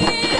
Yeah.